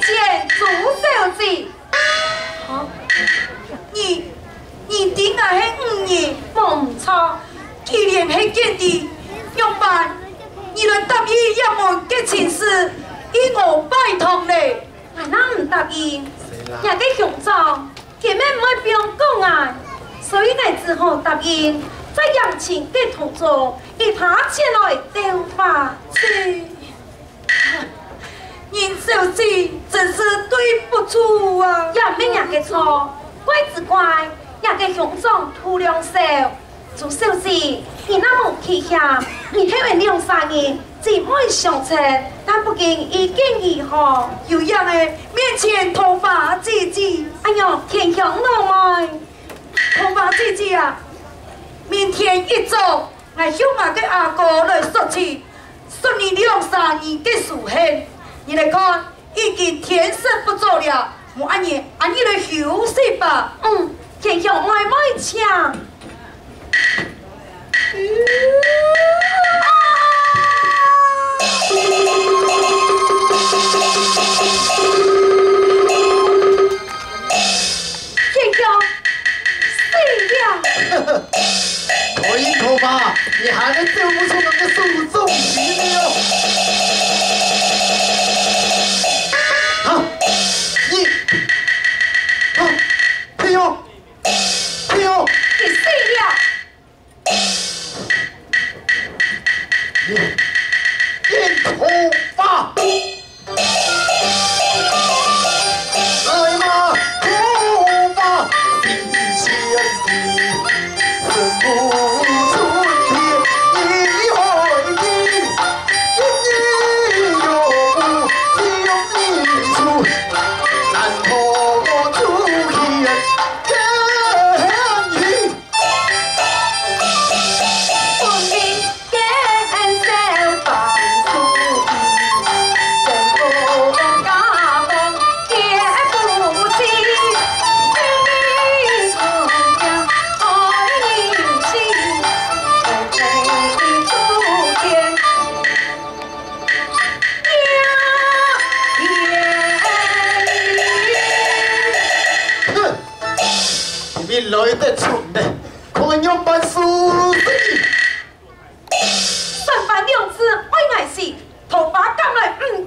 见朱小姐。好，你你顶下迄五年冇错，既然迄件的用办，你来答应一门结亲事，以我拜托嘞。我哪唔答应？人家熊长根本唔会不用讲啊，所以我只好答应，在养亲的途中，以他前来电话去。任小姐真是对不住啊！也没人嘅错，怪只怪人家熊长吐两手。朱小姐，你那么气下，你睇完两三年，姊妹相称，但不经一见如何？有样诶，面前头发姐姐，哎呦，天香老妹，头发姐姐啊！明天一早，我向我的阿哥来说起，说你两三年的事情。你来看，已经天色不早了，我阿爷阿你来休息吧。嗯，天香妹妹抢。天香，死了！可以可吧？你还能走不出那个手中去没变变头发，来嘛，头发，新鲜的，生不一来得出的，看样办事的。三番两次爱爱死，头发赶来唔